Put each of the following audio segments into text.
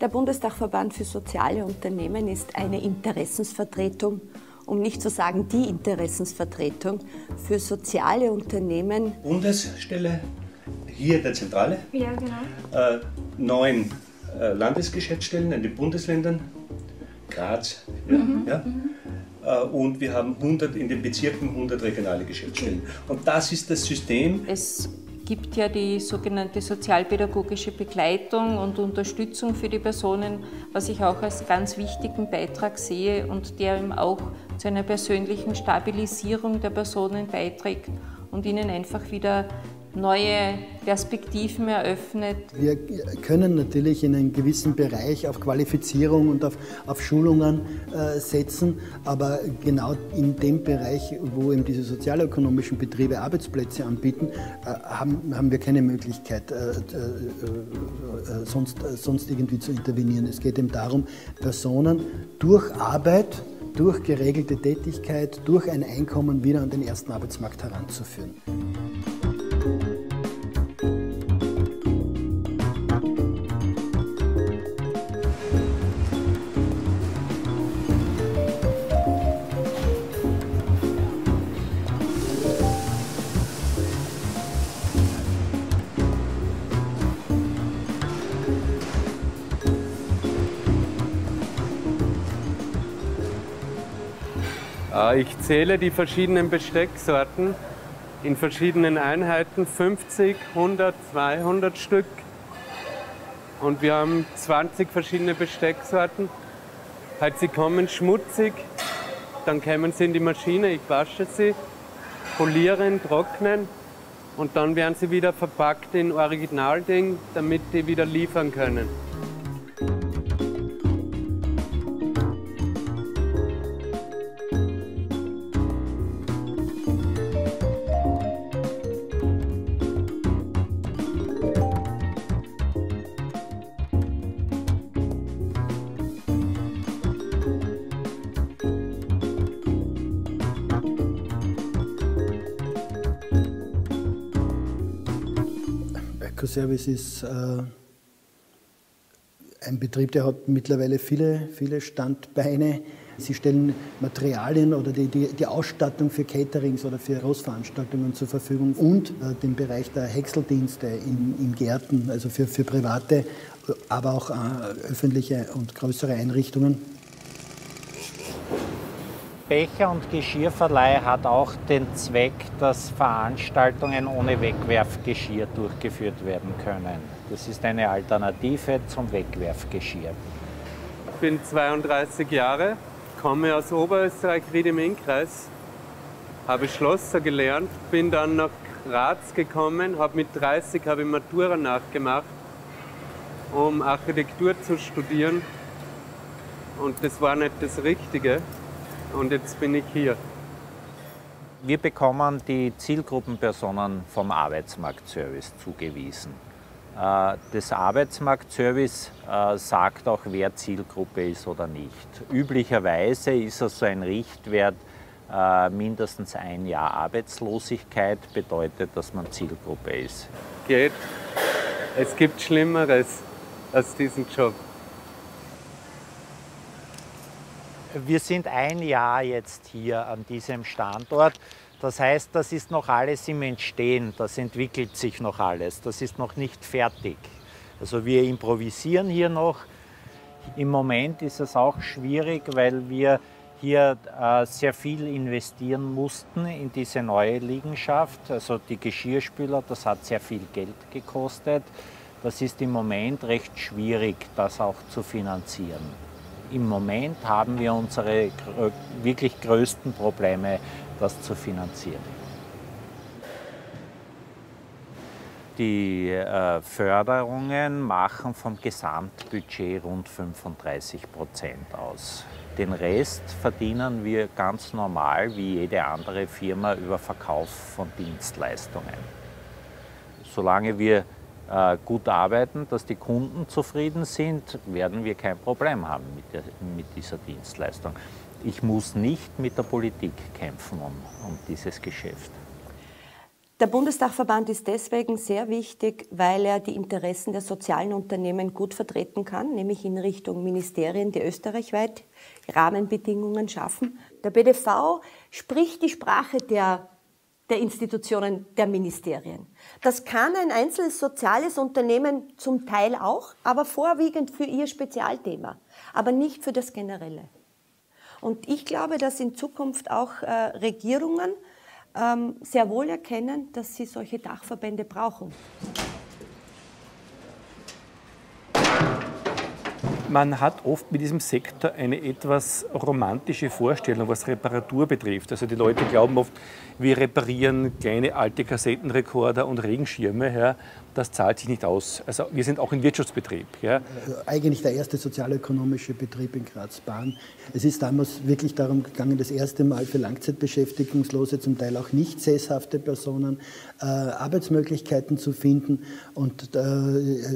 Der Bundesdachverband für soziale Unternehmen ist eine Interessensvertretung, um nicht zu sagen die Interessensvertretung für soziale Unternehmen. Bundesstelle, hier der Zentrale. Ja, genau. Äh, neun äh, Landesgeschäftsstellen in den Bundesländern, Graz, ja, mhm. ja. Mhm. Äh, und wir haben 100 in den Bezirken 100 regionale Geschäftsstellen. Und das ist das System. Es gibt ja die sogenannte sozialpädagogische Begleitung und Unterstützung für die Personen, was ich auch als ganz wichtigen Beitrag sehe und der eben auch zu einer persönlichen Stabilisierung der Personen beiträgt und ihnen einfach wieder neue Perspektiven eröffnet. Wir können natürlich in einem gewissen Bereich auf Qualifizierung und auf, auf Schulungen äh, setzen, aber genau in dem Bereich, wo eben diese sozialökonomischen Betriebe Arbeitsplätze anbieten, äh, haben, haben wir keine Möglichkeit, äh, äh, äh sonst, äh, sonst irgendwie zu intervenieren. Es geht eben darum, Personen durch Arbeit, durch geregelte Tätigkeit, durch ein Einkommen wieder an den ersten Arbeitsmarkt heranzuführen. Ich zähle die verschiedenen Bestecksorten in verschiedenen Einheiten, 50, 100, 200 Stück. Und wir haben 20 verschiedene Bestecksorten. Halt, sie kommen schmutzig, dann kämen sie in die Maschine, ich wasche sie, polieren, trocknen und dann werden sie wieder verpackt in Originalding, damit die wieder liefern können. Ecoservice ist äh, ein Betrieb, der hat mittlerweile viele, viele Standbeine. Sie stellen Materialien oder die, die, die Ausstattung für Caterings oder für Großveranstaltungen zur Verfügung und äh, den Bereich der Häckseldienste in, in Gärten, also für, für private, aber auch äh, öffentliche und größere Einrichtungen. Becher- und Geschirrverleih hat auch den Zweck, dass Veranstaltungen ohne Wegwerfgeschirr durchgeführt werden können. Das ist eine Alternative zum Wegwerfgeschirr. Ich bin 32 Jahre, komme aus Oberösterreich, Ried im Innkreis, habe Schlosser gelernt, bin dann nach Graz gekommen, habe mit 30 habe ich Matura nachgemacht, um Architektur zu studieren. Und das war nicht das Richtige und jetzt bin ich hier. Wir bekommen die Zielgruppenpersonen vom Arbeitsmarktservice zugewiesen. Äh, das Arbeitsmarktservice äh, sagt auch, wer Zielgruppe ist oder nicht. Üblicherweise ist es so ein Richtwert, äh, mindestens ein Jahr Arbeitslosigkeit bedeutet, dass man Zielgruppe ist. Geht. Es gibt Schlimmeres als diesen Job. Wir sind ein Jahr jetzt hier an diesem Standort. Das heißt, das ist noch alles im Entstehen, das entwickelt sich noch alles, das ist noch nicht fertig. Also wir improvisieren hier noch. Im Moment ist es auch schwierig, weil wir hier äh, sehr viel investieren mussten in diese neue Liegenschaft. Also die Geschirrspüler, das hat sehr viel Geld gekostet. Das ist im Moment recht schwierig, das auch zu finanzieren im Moment haben wir unsere wirklich größten Probleme, das zu finanzieren. Die äh, Förderungen machen vom Gesamtbudget rund 35 Prozent aus. Den Rest verdienen wir ganz normal wie jede andere Firma über Verkauf von Dienstleistungen. Solange wir äh, gut arbeiten, dass die Kunden zufrieden sind, werden wir kein Problem haben mit, der, mit dieser Dienstleistung. Ich muss nicht mit der Politik kämpfen um, um dieses Geschäft. Der Bundesdachverband ist deswegen sehr wichtig, weil er die Interessen der sozialen Unternehmen gut vertreten kann, nämlich in Richtung Ministerien, die österreichweit Rahmenbedingungen schaffen. Der BDV spricht die Sprache der der Institutionen der Ministerien. Das kann ein einzelnes soziales Unternehmen zum Teil auch, aber vorwiegend für ihr Spezialthema, aber nicht für das Generelle. Und ich glaube, dass in Zukunft auch äh, Regierungen ähm, sehr wohl erkennen, dass sie solche Dachverbände brauchen. Man hat oft mit diesem Sektor eine etwas romantische Vorstellung, was Reparatur betrifft. Also die Leute glauben oft, wir reparieren kleine alte Kassettenrekorder und Regenschirme. Ja das zahlt sich nicht aus. Also wir sind auch ein Wirtschaftsbetrieb. Ja. Eigentlich der erste sozialökonomische Betrieb in Graz-Bahn. Es ist damals wirklich darum gegangen, das erste Mal für Langzeitbeschäftigungslose, zum Teil auch nicht sesshafte Personen, äh, Arbeitsmöglichkeiten zu finden. Und äh,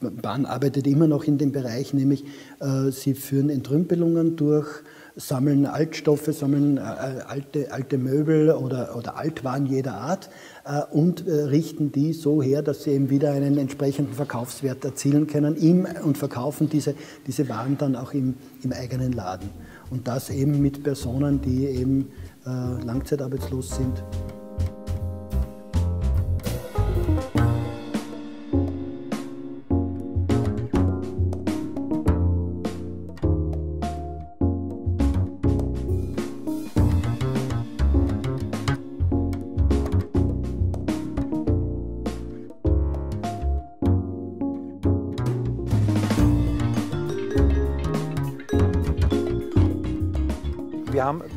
Bahn arbeitet immer noch in dem Bereich, nämlich äh, sie führen Entrümpelungen durch sammeln Altstoffe, sammeln äh, alte, alte Möbel oder, oder Altwaren jeder Art äh, und äh, richten die so her, dass sie eben wieder einen entsprechenden Verkaufswert erzielen können im, und verkaufen diese, diese Waren dann auch im, im eigenen Laden. Und das eben mit Personen, die eben äh, langzeitarbeitslos sind.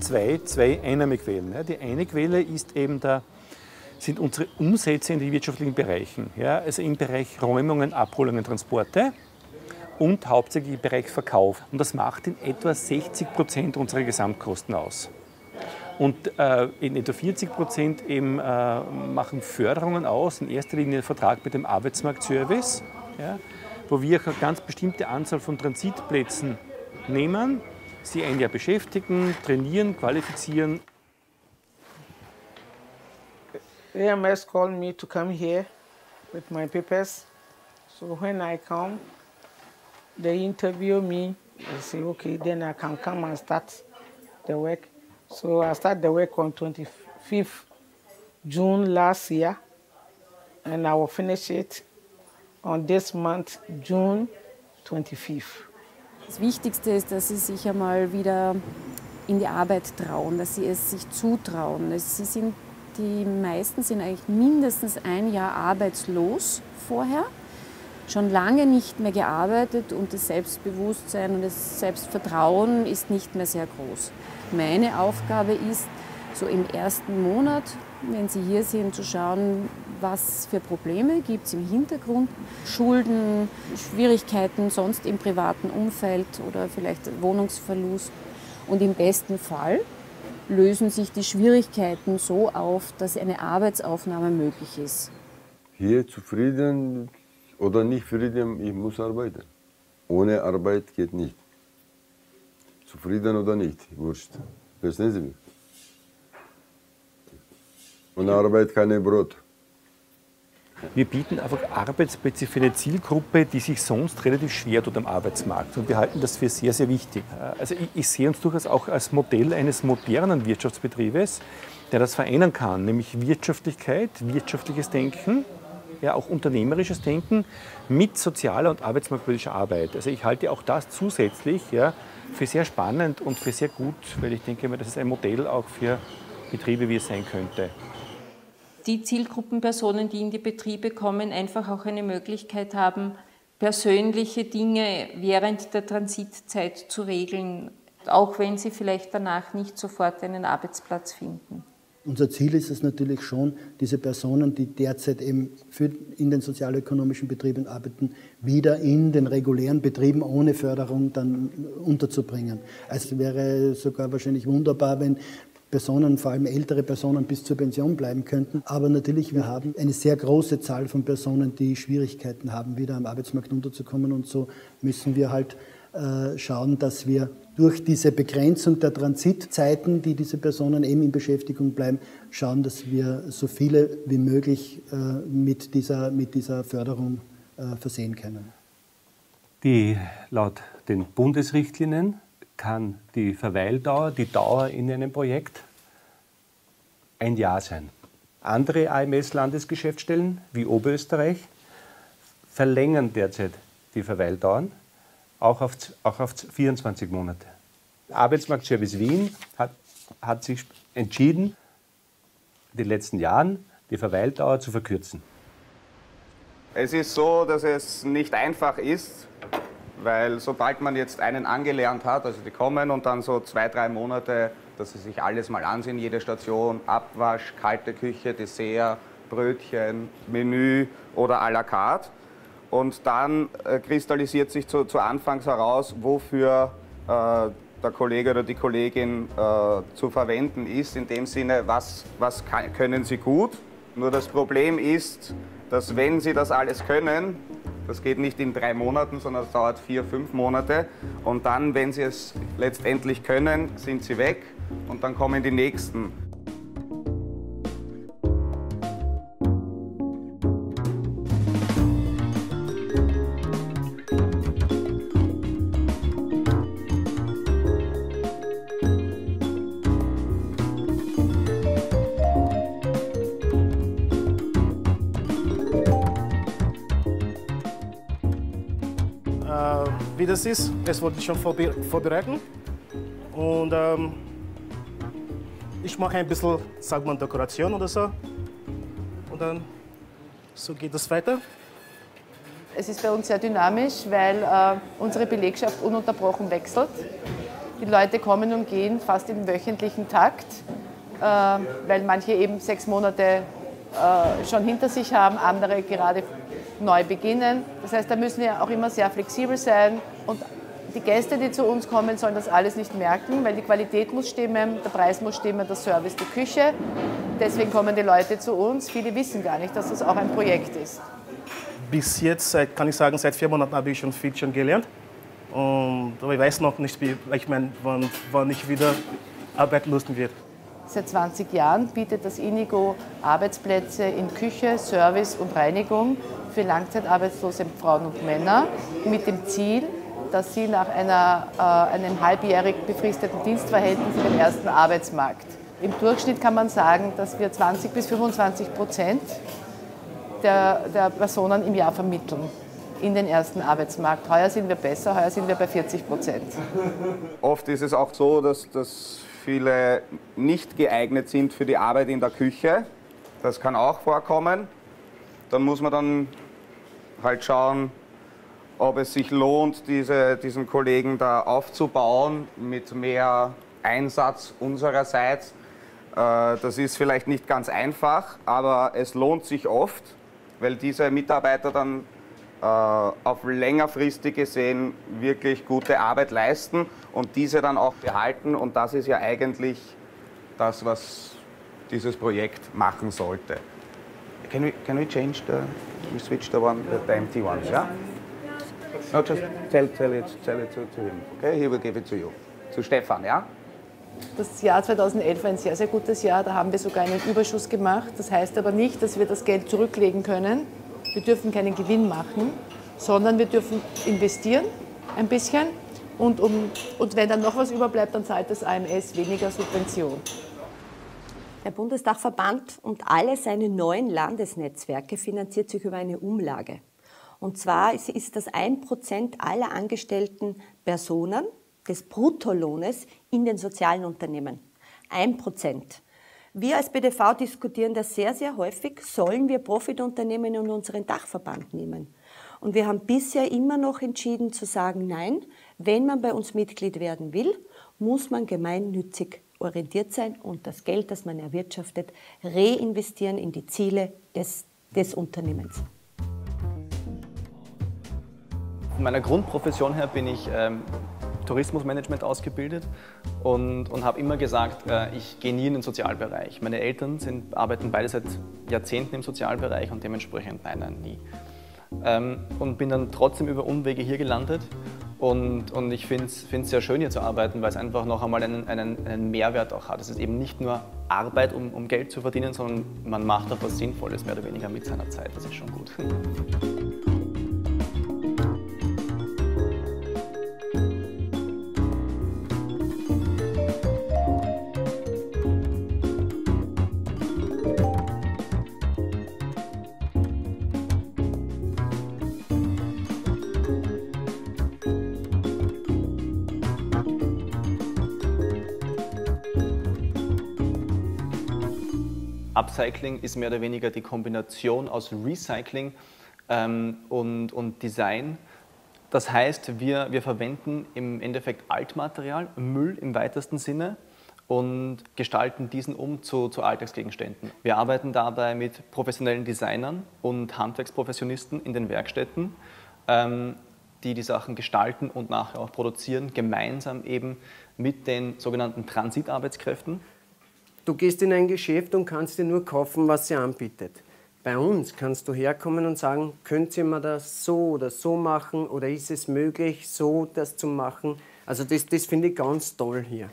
Zwei, zwei Einnahmequellen. Die eine Quelle ist eben der, sind unsere Umsätze in den wirtschaftlichen Bereichen. Ja, also im Bereich Räumungen, Abholungen, Transporte und hauptsächlich im Bereich Verkauf. Und das macht in etwa 60 Prozent unserer Gesamtkosten aus. Und äh, in etwa 40 Prozent eben, äh, machen Förderungen aus, in erster Linie Vertrag mit dem Arbeitsmarktservice, ja, wo wir eine ganz bestimmte Anzahl von Transitplätzen nehmen sie ein Jahr beschäftigen, trainieren, qualifizieren. AMS called me to come here with my papers. So when I come, they interview me. They say, okay, then I can come and start the work. So I start the work on 25th June last year, and I will finish it on this month, June 25th. Das Wichtigste ist, dass sie sich einmal wieder in die Arbeit trauen, dass sie es sich zutrauen. Sie sind, die meisten sind eigentlich mindestens ein Jahr arbeitslos vorher, schon lange nicht mehr gearbeitet und das Selbstbewusstsein und das Selbstvertrauen ist nicht mehr sehr groß. Meine Aufgabe ist, so im ersten Monat, wenn Sie hier sind, zu schauen, was für Probleme gibt es im Hintergrund, Schulden, Schwierigkeiten sonst im privaten Umfeld oder vielleicht Wohnungsverlust. Und im besten Fall lösen sich die Schwierigkeiten so auf, dass eine Arbeitsaufnahme möglich ist. Hier zufrieden oder nicht zufrieden, ich muss arbeiten. Ohne Arbeit geht nicht. Zufrieden oder nicht, wurscht. Verstehen Sie mich? Ohne Arbeit keine Brot. Wir bieten einfach Arbeitsplätze für eine Zielgruppe, die sich sonst relativ schwer tut am Arbeitsmarkt. Und wir halten das für sehr, sehr wichtig. Also ich, ich sehe uns durchaus auch als Modell eines modernen Wirtschaftsbetriebes, der das vereinen kann, nämlich Wirtschaftlichkeit, wirtschaftliches Denken, ja, auch unternehmerisches Denken mit sozialer und arbeitsmarktpolitischer Arbeit. Also ich halte auch das zusätzlich ja, für sehr spannend und für sehr gut, weil ich denke, das ist ein Modell auch für Betriebe, wie es sein könnte die Zielgruppenpersonen, die in die Betriebe kommen, einfach auch eine Möglichkeit haben, persönliche Dinge während der Transitzeit zu regeln, auch wenn sie vielleicht danach nicht sofort einen Arbeitsplatz finden. Unser Ziel ist es natürlich schon, diese Personen, die derzeit eben in den sozialökonomischen Betrieben arbeiten, wieder in den regulären Betrieben ohne Förderung dann unterzubringen. Also es wäre sogar wahrscheinlich wunderbar, wenn Personen, vor allem ältere Personen, bis zur Pension bleiben könnten. Aber natürlich, wir haben eine sehr große Zahl von Personen, die Schwierigkeiten haben, wieder am Arbeitsmarkt unterzukommen. Und so müssen wir halt äh, schauen, dass wir durch diese Begrenzung der Transitzeiten, die diese Personen eben in Beschäftigung bleiben, schauen, dass wir so viele wie möglich äh, mit, dieser, mit dieser Förderung äh, versehen können. Die, laut den Bundesrichtlinien kann die Verweildauer, die Dauer in einem Projekt ein Jahr sein. Andere AMS-Landesgeschäftsstellen wie Oberösterreich verlängern derzeit die Verweildauern auch auf, auch auf 24 Monate. Arbeitsmarktservice Wien hat, hat sich entschieden, in den letzten Jahren die Verweildauer zu verkürzen. Es ist so, dass es nicht einfach ist, weil sobald man jetzt einen angelernt hat, also die kommen und dann so zwei, drei Monate, dass sie sich alles mal ansehen, jede Station, Abwasch, kalte Küche, Dessert, Brötchen, Menü oder à la carte. Und dann äh, kristallisiert sich zu, zu, Anfangs heraus, wofür äh, der Kollege oder die Kollegin äh, zu verwenden ist. In dem Sinne, was, was kann, können sie gut. Nur das Problem ist, dass wenn sie das alles können, das geht nicht in drei Monaten, sondern es dauert vier, fünf Monate. Und dann, wenn sie es letztendlich können, sind sie weg und dann kommen die nächsten. Wie das ist. Es wollte ich schon vorbereiten. Und ähm, ich mache ein bisschen, sagt man, Dekoration oder so. Und dann, so geht es weiter. Es ist bei uns sehr dynamisch, weil äh, unsere Belegschaft ununterbrochen wechselt. Die Leute kommen und gehen fast im wöchentlichen Takt, äh, weil manche eben sechs Monate äh, schon hinter sich haben, andere gerade neu beginnen. Das heißt, da müssen wir auch immer sehr flexibel sein und die Gäste, die zu uns kommen, sollen das alles nicht merken, weil die Qualität muss stimmen, der Preis muss stimmen, der Service, die Küche. Deswegen kommen die Leute zu uns. Viele wissen gar nicht, dass das auch ein Projekt ist. Bis jetzt kann ich sagen, seit vier Monaten habe ich schon viel schon gelernt. Und, aber ich weiß noch nicht, wie, ich meine, wann, wann ich wieder arbeitslos wird. Seit 20 Jahren bietet das Inigo Arbeitsplätze in Küche, Service und Reinigung für langzeitarbeitslose Frauen und Männer mit dem Ziel, dass sie nach einer, äh, einem halbjährig befristeten Dienstverhältnis in den ersten Arbeitsmarkt. Im Durchschnitt kann man sagen, dass wir 20 bis 25 Prozent der, der Personen im Jahr vermitteln in den ersten Arbeitsmarkt. Heuer sind wir besser, heuer sind wir bei 40 Prozent. Oft ist es auch so, dass, dass viele nicht geeignet sind für die Arbeit in der Küche. Das kann auch vorkommen. Dann muss man dann halt schauen, ob es sich lohnt, diese, diesen Kollegen da aufzubauen mit mehr Einsatz unsererseits. Äh, das ist vielleicht nicht ganz einfach, aber es lohnt sich oft, weil diese Mitarbeiter dann äh, auf längerfristig gesehen wirklich gute Arbeit leisten und diese dann auch behalten. Und das ist ja eigentlich das, was dieses Projekt machen sollte. Can we, can we change the, we switch the one, the, empty ones, yeah? No, just tell, tell it, tell it to, to him, okay? He will give it to you. Zu Stefan, ja? Das Jahr 2011 war ein sehr, sehr gutes Jahr. Da haben wir sogar einen Überschuss gemacht. Das heißt aber nicht, dass wir das Geld zurücklegen können. Wir dürfen keinen Gewinn machen, sondern wir dürfen investieren ein bisschen. Und, um, und wenn dann noch was überbleibt, dann zahlt das AMS weniger Subvention. Der Bundesdachverband und alle seine neuen Landesnetzwerke finanziert sich über eine Umlage. Und zwar ist das ein Prozent aller angestellten Personen des Bruttolohnes in den sozialen Unternehmen. Ein Prozent. Wir als BDV diskutieren das sehr, sehr häufig. Sollen wir Profitunternehmen in unseren Dachverband nehmen? Und wir haben bisher immer noch entschieden zu sagen, nein, wenn man bei uns Mitglied werden will, muss man gemeinnützig orientiert sein und das Geld, das man erwirtschaftet, reinvestieren in die Ziele des, des Unternehmens. Von meiner Grundprofession her bin ich ähm, Tourismusmanagement ausgebildet und, und habe immer gesagt, äh, ich gehe nie in den Sozialbereich. Meine Eltern sind, arbeiten beide seit Jahrzehnten im Sozialbereich und dementsprechend nein, nein, nie. Ähm, und bin dann trotzdem über Umwege hier gelandet Und, und ich finde es sehr schön, hier zu arbeiten, weil es einfach noch einmal einen, einen, einen Mehrwert auch hat. Es ist eben nicht nur Arbeit, um, um Geld zu verdienen, sondern man macht auch was Sinnvolles, mehr oder weniger mit seiner Zeit. Das ist schon gut. Upcycling ist mehr oder weniger die Kombination aus Recycling ähm, und, und Design. Das heißt, wir, wir verwenden im Endeffekt Altmaterial, Müll im weitesten Sinne und gestalten diesen um zu, zu Alltagsgegenständen. Wir arbeiten dabei mit professionellen Designern und Handwerksprofessionisten in den Werkstätten, ähm, die die Sachen gestalten und nachher auch produzieren, gemeinsam eben mit den sogenannten Transitarbeitskräften. Du gehst in ein Geschäft und kannst dir nur kaufen, was sie anbietet. Bei uns kannst du herkommen und sagen, könnt ihr mir das so oder so machen oder ist es möglich, so das zu machen? Also das, das finde ich ganz toll hier.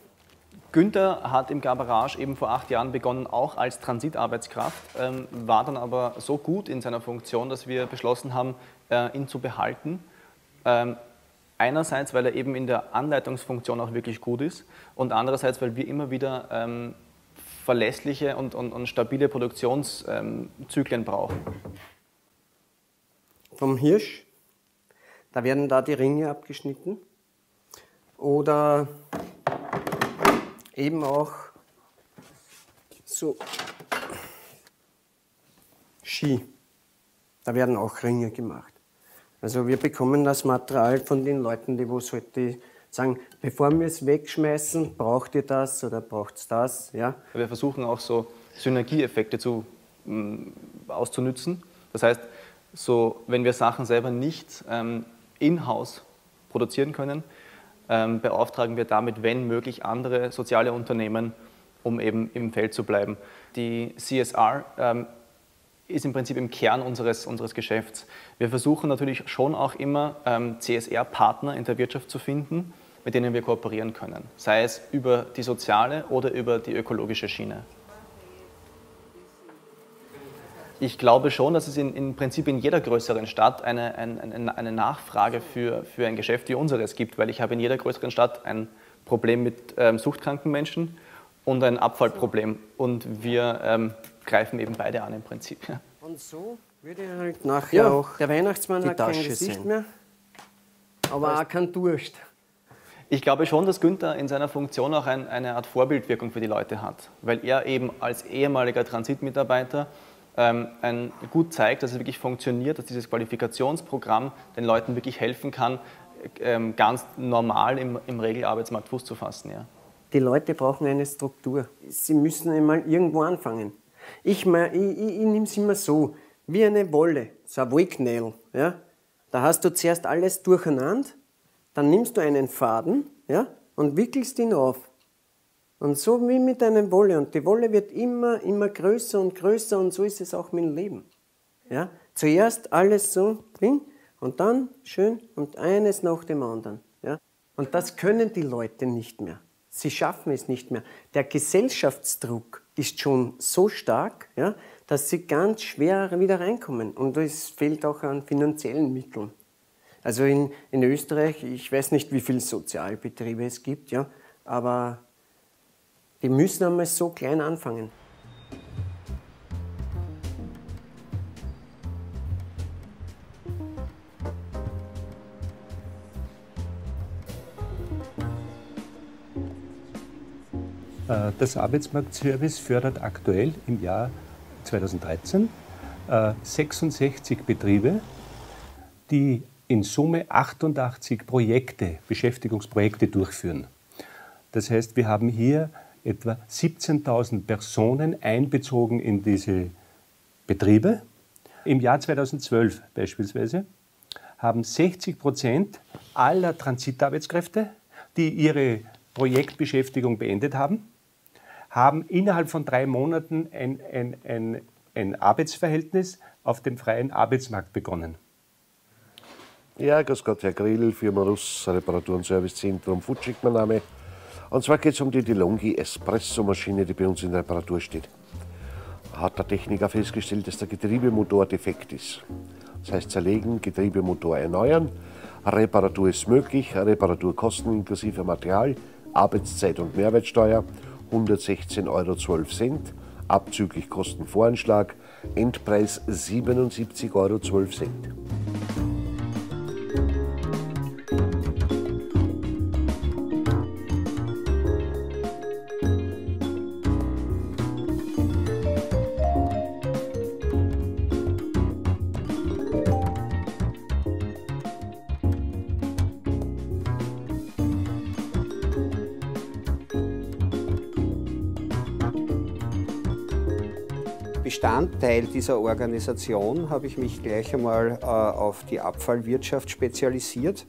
Günther hat im Garage eben vor acht Jahren begonnen, auch als Transitarbeitskraft, ähm, war dann aber so gut in seiner Funktion, dass wir beschlossen haben, äh, ihn zu behalten. Ähm, einerseits, weil er eben in der Anleitungsfunktion auch wirklich gut ist und andererseits, weil wir immer wieder ähm, verlässliche und, und, und stabile Produktionszyklen brauchen. Vom Hirsch, da werden da die Ringe abgeschnitten. Oder eben auch so Ski. Da werden auch Ringe gemacht. Also wir bekommen das Material von den Leuten, die wo halt die sagen, bevor wir es wegschmeißen, braucht ihr das oder braucht es das? Ja? Wir versuchen auch so Synergieeffekte zu, mm, auszunützen. Das heißt, so, wenn wir Sachen selber nicht ähm, in-house produzieren können, ähm, beauftragen wir damit, wenn möglich, andere soziale Unternehmen, um eben im Feld zu bleiben. Die CSR ähm, ist im Prinzip im Kern unseres, unseres Geschäfts. Wir versuchen natürlich schon auch immer ähm, CSR-Partner in der Wirtschaft zu finden, mit denen wir kooperieren können, sei es über die soziale oder über die ökologische Schiene. Ich glaube schon, dass es in, im Prinzip in jeder größeren Stadt eine, eine, eine Nachfrage für, für ein Geschäft wie unseres gibt, weil ich habe in jeder größeren Stadt ein Problem mit ähm, suchtkranken Menschen und ein Abfallproblem. Und wir ähm, greifen eben beide an im Prinzip. Und so würde halt nachher ja, auch der Weihnachtsmann hat kein Gesicht sein. mehr, aber auch kein Durst. Ich glaube schon, dass Günther in seiner Funktion auch ein, eine Art Vorbildwirkung für die Leute hat, weil er eben als ehemaliger Transitmitarbeiter ähm, gut zeigt, dass es wirklich funktioniert, dass dieses Qualifikationsprogramm den Leuten wirklich helfen kann, ähm, ganz normal im, im Regelarbeitsmarkt Fuß zu fassen. Ja. Die Leute brauchen eine Struktur. Sie müssen einmal irgendwo anfangen. Ich, ich, ich, ich nehme es immer so, wie eine Wolle, so ein Wollknäuel. Ja? Da hast du zuerst alles durcheinander dann nimmst du einen Faden ja, und wickelst ihn auf. Und so wie mit einer Wolle. Und die Wolle wird immer, immer größer und größer und so ist es auch mit dem Leben. Ja? Zuerst alles so ding und dann schön und eines nach dem anderen. Ja? Und das können die Leute nicht mehr. Sie schaffen es nicht mehr. Der Gesellschaftsdruck ist schon so stark, ja, dass sie ganz schwer wieder reinkommen. Und es fehlt auch an finanziellen Mitteln. Also in, in Österreich, ich weiß nicht, wie viele Sozialbetriebe es gibt, ja, aber die müssen einmal so klein anfangen. Äh, das Arbeitsmarktservice fördert aktuell im Jahr 2013 66 äh, Betriebe, die in Summe 88 Projekte, Beschäftigungsprojekte durchführen. Das heißt, wir haben hier etwa 17.000 Personen einbezogen in diese Betriebe. Im Jahr 2012 beispielsweise haben 60 Prozent aller Transitarbeitskräfte, die ihre Projektbeschäftigung beendet haben, haben innerhalb von drei Monaten ein, ein, ein, ein Arbeitsverhältnis auf dem freien Arbeitsmarkt begonnen. Ja, grüß Gott, Herr Grill, Firma Russ, Reparatur- und Servicezentrum Futschig, mein Name. Und zwar geht es um die DeLonghi Espresso-Maschine, die bei uns in Reparatur steht. Hat der Techniker festgestellt, dass der Getriebemotor defekt ist. Das heißt, zerlegen, Getriebemotor erneuern. Reparatur ist möglich, Reparaturkosten inklusive Material, Arbeitszeit und Mehrwertsteuer 116,12 Euro, abzüglich Kostenvoranschlag, Endpreis 77,12 Euro. Bestandteil dieser Organisation habe ich mich gleich einmal äh, auf die Abfallwirtschaft spezialisiert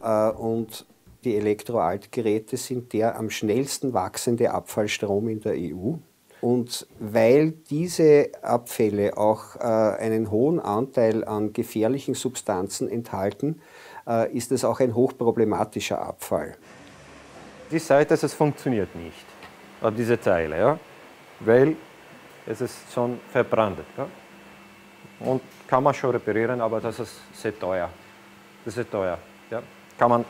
äh, und die Elektroaltgeräte sind der am schnellsten wachsende Abfallstrom in der EU. Und weil diese Abfälle auch äh, einen hohen Anteil an gefährlichen Substanzen enthalten, äh, ist es auch ein hochproblematischer Abfall. Die Seite, es funktioniert nicht, diese Teile, ja? weil es ist schon verbrannt. Ja? Und kann man schon reparieren, aber das ist sehr teuer. Das ist teuer. Ja? Kann man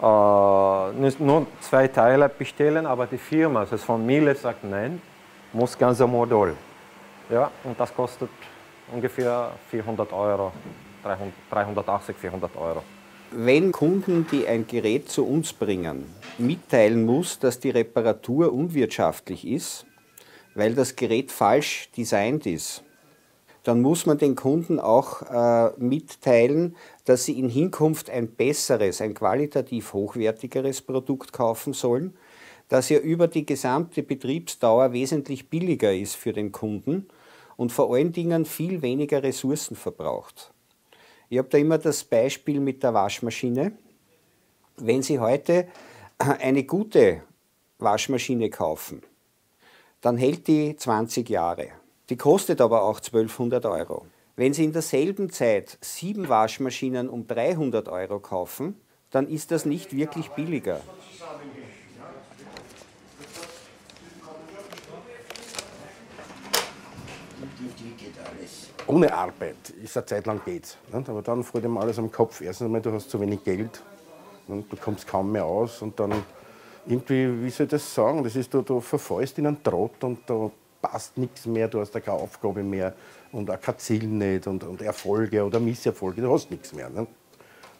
äh, nur zwei Teile bestellen, aber die Firma, das ist von Miele, sagt nein, muss ganze Modul. Ja? Und das kostet ungefähr 400 Euro, 300, 380, 400 Euro. Wenn Kunden, die ein Gerät zu uns bringen, mitteilen muss, dass die Reparatur unwirtschaftlich ist, weil das Gerät falsch designt ist, dann muss man den Kunden auch äh, mitteilen, dass sie in Hinkunft ein besseres, ein qualitativ hochwertigeres Produkt kaufen sollen, das ja über die gesamte Betriebsdauer wesentlich billiger ist für den Kunden und vor allen Dingen viel weniger Ressourcen verbraucht. Ich habe da immer das Beispiel mit der Waschmaschine. Wenn Sie heute eine gute Waschmaschine kaufen, dann hält die 20 Jahre. Die kostet aber auch 1200 Euro. Wenn Sie in derselben Zeit sieben Waschmaschinen um 300 Euro kaufen, dann ist das nicht wirklich billiger. Ohne Arbeit ist eine Zeit lang geht. Aber dann fällt ihm alles am Kopf. Erstens einmal, du hast zu wenig Geld und du kommst kaum mehr aus und dann irgendwie, wie soll ich das sagen, das ist, du, du verfallst in einen Trott und da passt nichts mehr, du hast da keine Aufgabe mehr und auch kein Ziel nicht und, und Erfolge oder Misserfolge, du hast nichts mehr. Ne?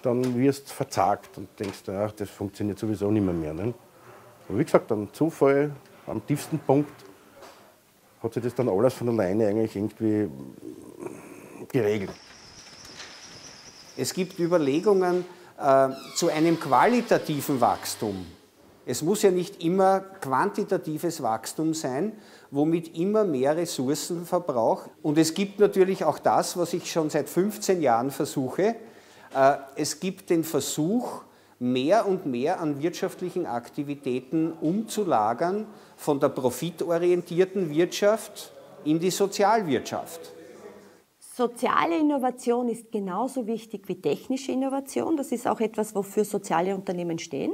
Dann wirst du verzagt und denkst, ach, das funktioniert sowieso nicht mehr. mehr ne? Aber wie gesagt, am Zufall, am tiefsten Punkt, hat sich das dann alles von alleine eigentlich irgendwie geregelt. Es gibt Überlegungen äh, zu einem qualitativen Wachstum. Es muss ja nicht immer quantitatives Wachstum sein, womit immer mehr Ressourcen verbraucht. Und es gibt natürlich auch das, was ich schon seit 15 Jahren versuche. Äh, es gibt den Versuch, mehr und mehr an wirtschaftlichen Aktivitäten umzulagern von der profitorientierten Wirtschaft in die Sozialwirtschaft. Soziale Innovation ist genauso wichtig wie technische Innovation. Das ist auch etwas, wofür soziale Unternehmen stehen.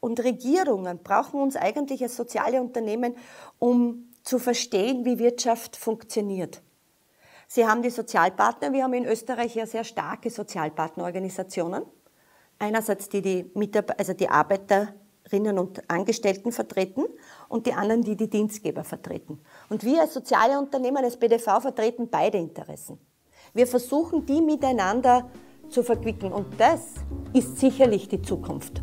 Und Regierungen brauchen uns eigentlich als soziale Unternehmen, um zu verstehen, wie Wirtschaft funktioniert. Sie haben die Sozialpartner. Wir haben in Österreich ja sehr starke Sozialpartnerorganisationen. Einerseits die, die, also die Arbeiterinnen und Angestellten vertreten und die anderen, die die Dienstgeber vertreten. Und wir als soziale Unternehmen, als BDV, vertreten beide Interessen. Wir versuchen, die miteinander zu verquicken. Und das ist sicherlich die Zukunft.